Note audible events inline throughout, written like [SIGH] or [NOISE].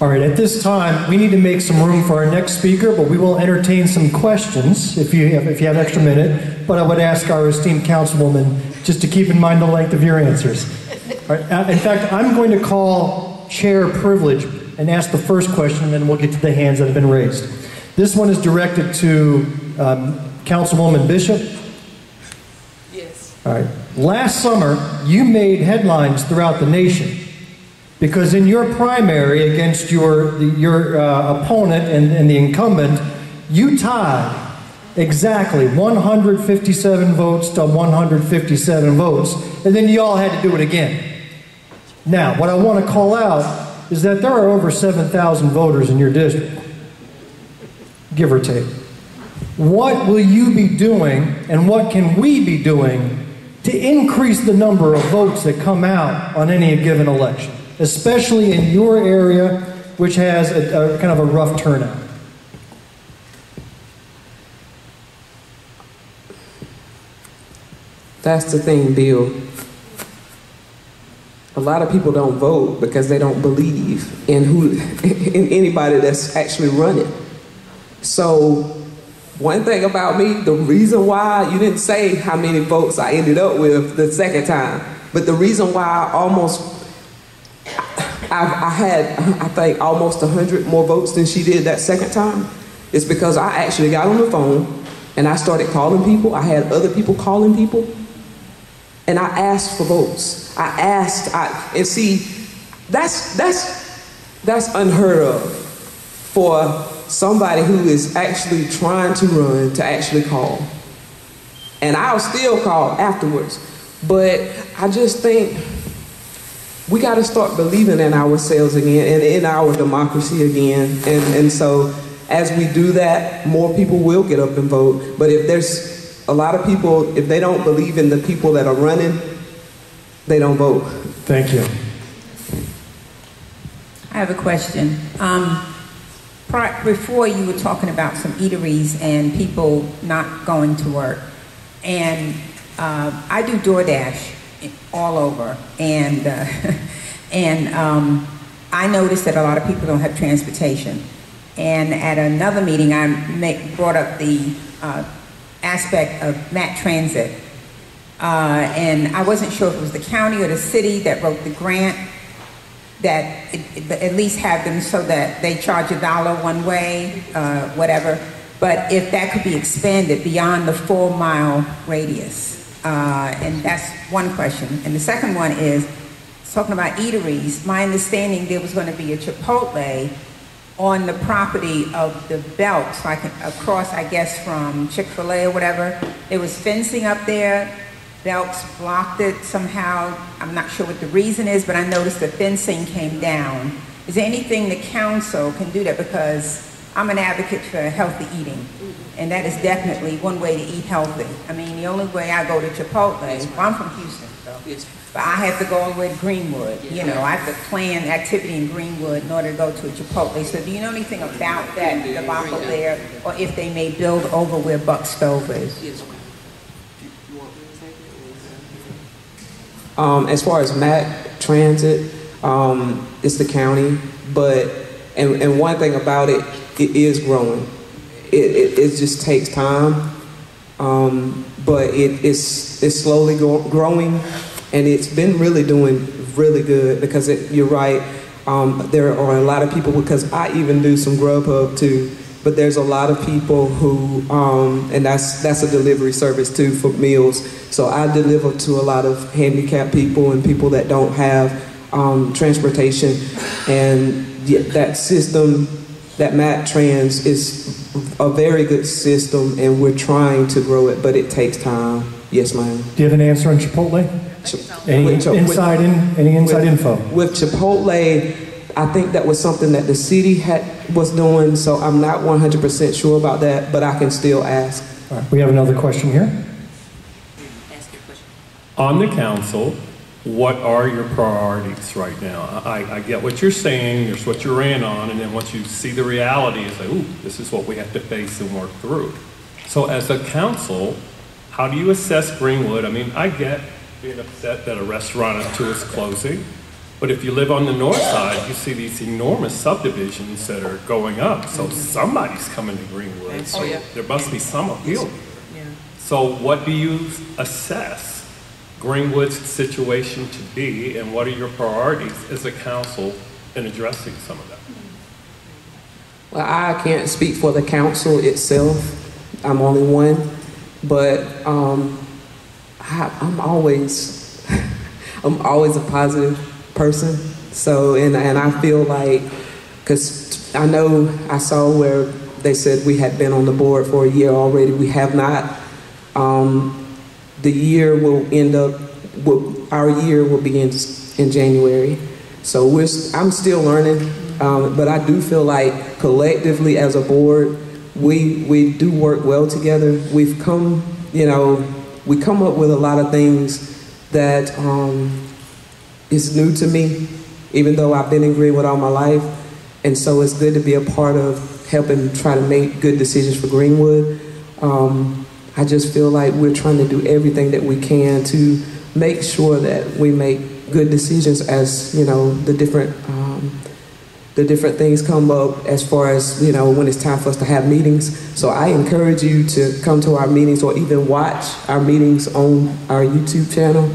All right, at this time, we need to make some room for our next speaker, but we will entertain some questions if you have, if you have extra minute. But I would ask our esteemed councilwoman just to keep in mind the length of your answers. Right, uh, in fact, I'm going to call chair privilege and ask the first question, and then we'll get to the hands that have been raised. This one is directed to um, Councilwoman Bishop. Yes. All right. Last summer, you made headlines throughout the nation because in your primary against your, your uh, opponent and, and the incumbent, you tied exactly 157 votes to 157 votes, and then you all had to do it again. Now, what I want to call out is that there are over 7,000 voters in your district, give or take. What will you be doing, and what can we be doing to increase the number of votes that come out on any given election, especially in your area, which has a, a kind of a rough turnout? That's the thing, Bill. A lot of people don't vote because they don't believe in who [LAUGHS] in anybody that's actually running. So one thing about me, the reason why you didn't say how many votes I ended up with the second time, but the reason why I almost I, I had I think almost hundred more votes than she did that second time It's because I actually got on the phone and I started calling people. I had other people calling people and I asked for votes. I asked, I, and see, that's that's that's unheard of for somebody who is actually trying to run to actually call. And I'll still call afterwards. But I just think we got to start believing in ourselves again and in our democracy again. And, and so as we do that, more people will get up and vote. But if there's a lot of people, if they don't believe in the people that are running, they don't vote. Thank you. I have a question. Um, pri- before you were talking about some eateries and people not going to work, and uh, I do DoorDash all over, and uh, [LAUGHS] and um, I noticed that a lot of people don't have transportation. And at another meeting, I make, brought up the uh, aspect of Matt Transit, uh, and I wasn't sure if it was the county or the city that wrote the grant that it, it, at least have them so that they charge a dollar one way, uh, whatever. But if that could be expanded beyond the four mile radius, uh, and that's one question. And the second one is talking about eateries. My understanding there was going to be a Chipotle on the property of the Belks, like across, I guess, from Chick Fil A or whatever. There was fencing up there. Belks blocked it somehow. I'm not sure what the reason is, but I noticed the fencing came down. Is there anything the council can do that? Because I'm an advocate for healthy eating, and that is definitely one way to eat healthy. I mean, the only way I go to Chipotle, well, I'm from Houston, so, but I have to go all the way to Greenwood. You know, I have to plan activity in Greenwood in order to go to a Chipotle. So, do you know anything about that debacle there, or if they may build over where Buck Stove is? Um, as far as Matt Transit, um, it's the county, but and, and one thing about it, it is growing. It, it, it just takes time, um, but it, it's it's slowly growing, and it's been really doing really good because it, you're right. Um, there are a lot of people because I even do some Grubhub too. But there's a lot of people who, um, and that's that's a delivery service too for meals. So I deliver to a lot of handicapped people and people that don't have um, transportation, and that system, that Matt Trans is a very good system, and we're trying to grow it, but it takes time. Yes, ma'am. Do you have an answer on Chipotle? Any With- with- inside in, any inside with, info? With Chipotle, I think that was something that the city had was doing, so I'm not 100% sure about that, but I can still ask. All right, we have another question here. Ask your question. On the council, what are your priorities right now? I, I get what you're saying, it's what you ran on, and then once you see the reality, it's like, ooh, this is what we have to face and work through. So as a council, how do you assess Greenwood? I mean, I get being upset that a restaurant or two is closing, But if you live on the north side, you see these enormous subdivisions that are going up. So mm-hmm. somebody's coming to Greenwood. So there must be some appeal. Yeah. So what do you assess Greenwood's situation to be, and what are your priorities as a council in addressing some of that? Well, I can't speak for the council itself. I'm only one, but um, I, I'm always, [LAUGHS] I'm always a positive person. So, and and I feel like, because I know I saw where they said we had been on the board for a year already. We have not. Um, the year will end up. Will, our year will begin in January. So we're. I'm still learning, um, but I do feel like collectively as a board, we we do work well together. We've come, you know, we come up with a lot of things that um, is new to me, even though I've been in Greenwood all my life. And so it's good to be a part of helping try to make good decisions for Greenwood. Um, I just feel like we're trying to do everything that we can to make sure that we make good decisions as you know the different um, the different things come up as far as you know when it's time for us to have meetings. So I encourage you to come to our meetings or even watch our meetings on our YouTube channel.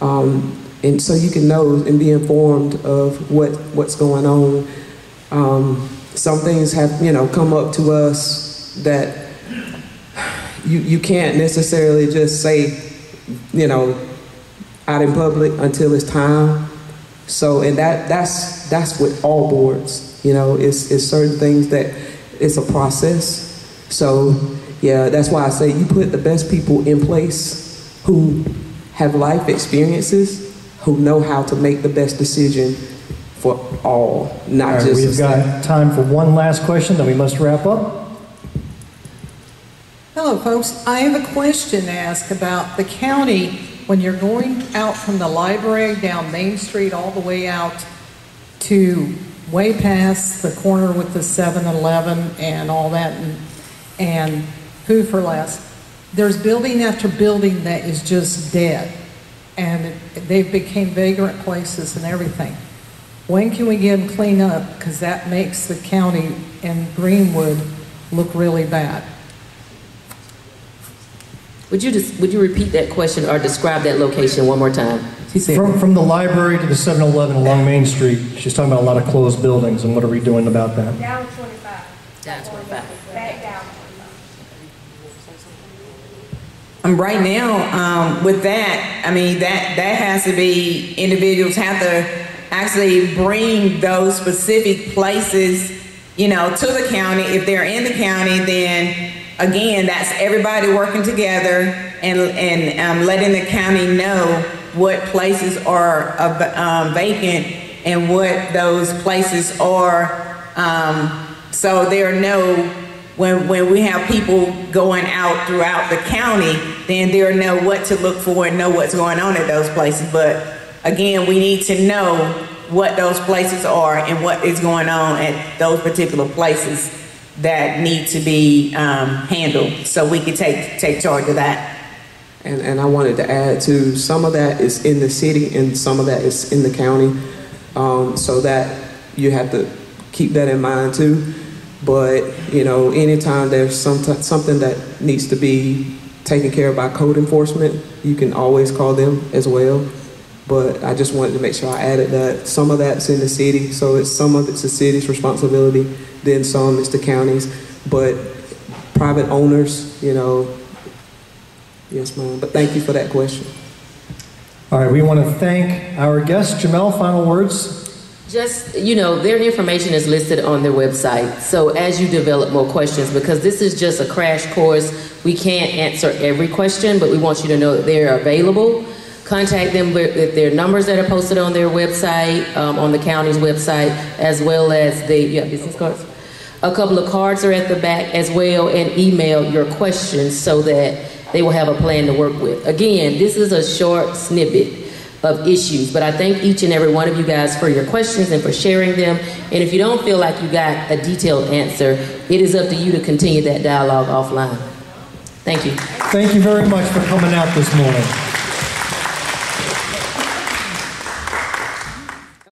Um, and so you can know and be informed of what what's going on. Um, some things have you know come up to us that you you can't necessarily just say you know out in public until it's time. So and that that's that's with all boards. You know, it's it's certain things that it's a process. So yeah, that's why I say you put the best people in place who have life experiences who know how to make the best decision for all, not All right, just. we've got time for one last question, then we must wrap up. Hello, folks. I have a question to ask about the county. When you're going out from the library down Main Street all the way out to way past the corner with the 7-Eleven and all that and, and Food for Less, there's building after building that is just dead. And they've became vagrant places and everything. When can we get them cleaned up? Because that makes the county and Greenwood look really bad. Would you just, would you repeat that question or describe that location one more time? From, from the library to the 7-Eleven along Main Street, she's talking about a lot of closed buildings, and what are we doing about that? Down 25. Down 25. Back down 25. Um, right now, um, with that, I mean, that, that has to be, individuals have to actually bring those specific places, you know, to the county. If they're in the county, then again, that's everybody working together and, and um, letting the county know what places are um, vacant and what those places are. Um, so there are no when, when we have people going out throughout the county, then they'll know what to look for and know what's going on at those places. But again, we need to know what those places are and what is going on at those particular places that need to be um, handled so we can take, take charge of that. And, and I wanted to add to some of that is in the city and some of that is in the county. Um, so that you have to keep that in mind too. But, you know, anytime there's some something that needs to be taken care of by code enforcement, you can always call them as well. But I just wanted to make sure I added that some of that's in the city, so it's some of it's the city's responsibility, then some is the county's. But private owners, you know, yes, ma'am. But thank you for that question. All right, we want to thank our guests. Jamel, final words? Just, you know, their information is listed on their website. So as you develop more questions, because this is just a crash course, we can't answer every question, but we want you to know that they're available. Contact them with, their numbers that are posted on their website, um, on the county's website, as well as the yeah, business cards. A couple of cards are at the back as well, and email your questions so that they will have a plan to work with. Again, this is a short snippet of issues. But I thank each and every one of you guys for your questions and for sharing them. And if you don't feel like you got a detailed answer, it is up to you to continue that dialogue offline. Thank you. Thank you very much for coming out this morning.